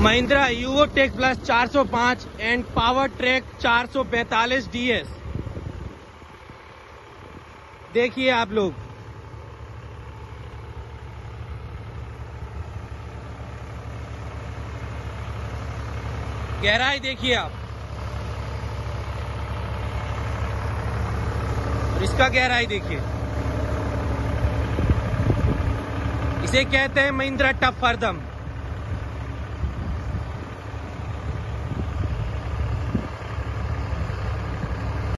Mahindra Yuvo tech plus 405 and power track 445 DS देखिए आप लोग। गहराई देखिए आप। और इसका गहराई देखिए। इसे कहते हैं महिंद्रा टफ फरदम